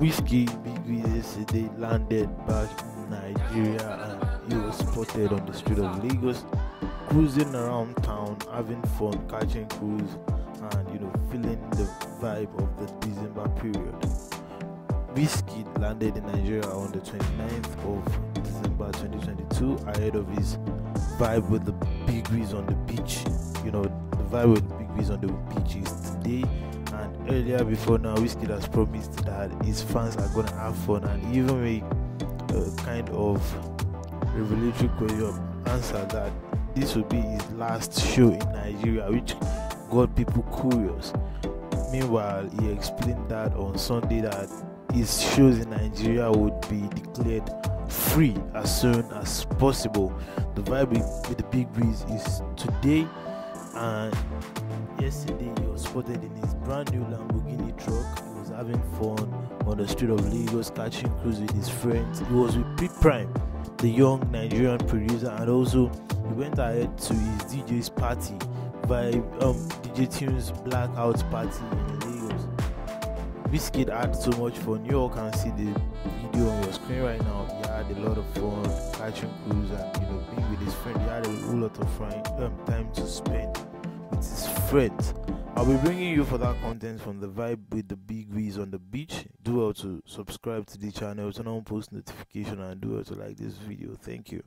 Wizkid Big yesterday landed back in Nigeria and he was spotted on the street of Lagos, cruising around town, having fun, catching cruise, and you know, feeling the vibe of the December period. Wizkid landed in Nigeria on the 29th of December 2022 ahead of his vibe with the Big on the beach. You know, the vibe with the Big on the beach is today earlier before now Wizkid has promised that his fans are gonna have fun and even make a kind of revelatory question answer that this will be his last show in Nigeria which got people curious. Meanwhile, he explained that on Sunday that his shows in Nigeria would be declared free as soon as possible. The vibe with the big breeze is today and yesterday he was spotted in his brand new Lamborghini truck. He was having fun on the street of Lagos, catching cruise with his friends. He was with P Prime, the young Nigerian producer, and also he went ahead to his DJ's party by um, DJ Tunez Blackout Party in Lagos. Wizkid had so much fun. You all can see the video on your screen right now. He had a lot of fun catching cruise and you know being with his friend. He had a whole lot of fun, um, time to spend with his friends. I'll be bringing you for that content from the vibe with the big Wiz on the beach. Do well to subscribe to the channel, turn on post notification, and do well to like this video. Thank you.